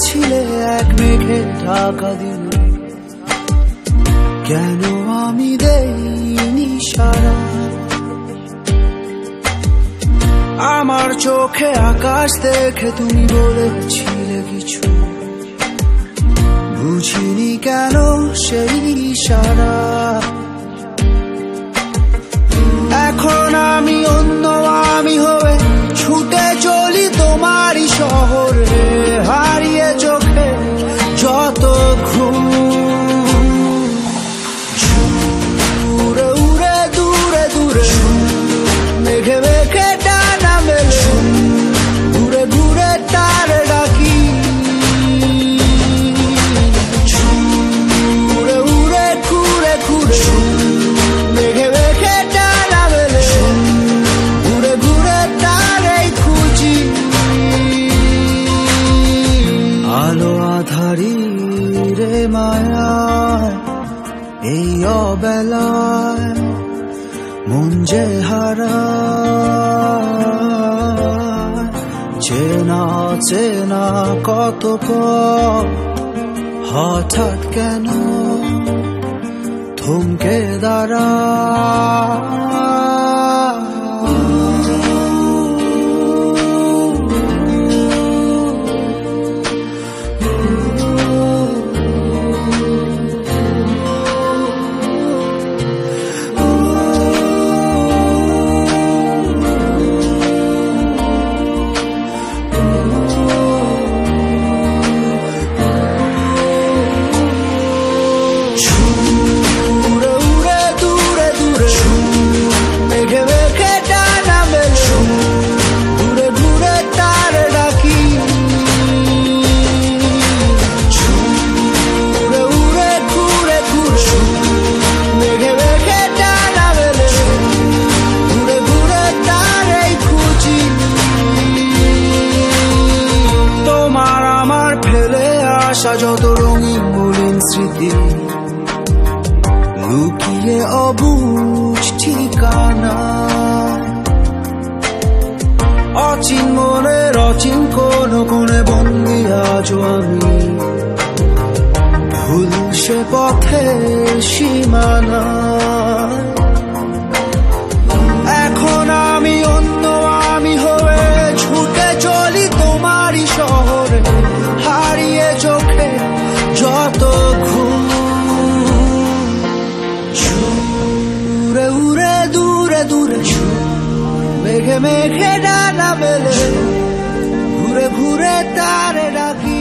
ছিলে এক মেঘে ঢাকা দিন। কেন আমি দেইনি সারা? আমার চোখে আকাশ দেখে তুমি বলেছিলে কিছু। বুঝিনি কেন সেই সারা আধারি রে মায়া, এই অবেলায় মন যে হারা। চেনা চেনা কত হঠাৎ কেন থমকে দাঁড়া আসা যত রঙিন মলিন স্মৃতি। লুকিয়ে অবুঝ ঠিকানা। অচিন মনে অচিন কোন কোনে বন্দি আজ আমি। ভুল সে পথে সীমানা। মেঘে মেঘে ডানা মেলে ঘুরে ঘুরে তারে ডাকি